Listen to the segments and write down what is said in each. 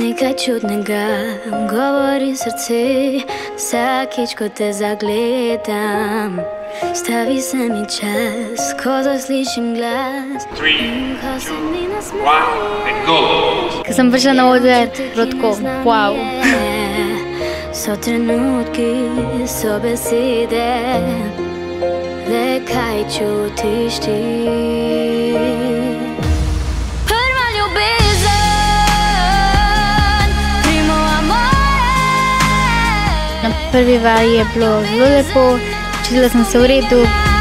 Nekaj čudnega govori srce, vsakič, ko te zagledam. Stavi se mi čas, ko zaslišim glas. Three, two, one, and go. Ko sem prišla na oder, bilo tako, wow. So trenutki, so besede, le kaj čutiš ti. Prvi vaji je bilo zelo lepo, čutila sem se v redu.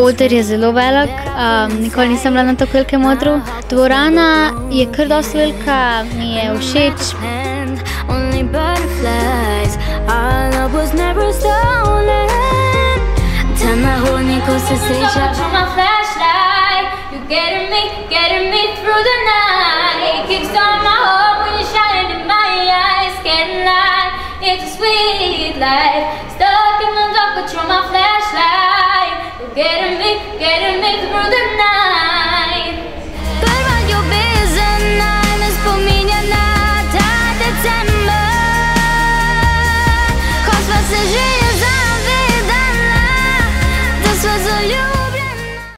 Oder je zelo velik, um, nikoli nisem bila na tako velikem odru. Dvorana je kar dosti velika, mi je všeč. Tam na hodniku se sreča. Getting me, getting me through the night. Kickstart my heart when you're shining in my eyes. Getting light, it's a sweet life. Stuck in the dark, but you're my flashlight. Through the night.